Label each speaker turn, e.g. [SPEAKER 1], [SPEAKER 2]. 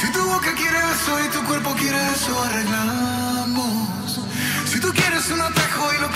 [SPEAKER 1] Si tu boca quiere eso y tu cuerpo quiere eso, arreglamos. Si tú quieres un atajo y lo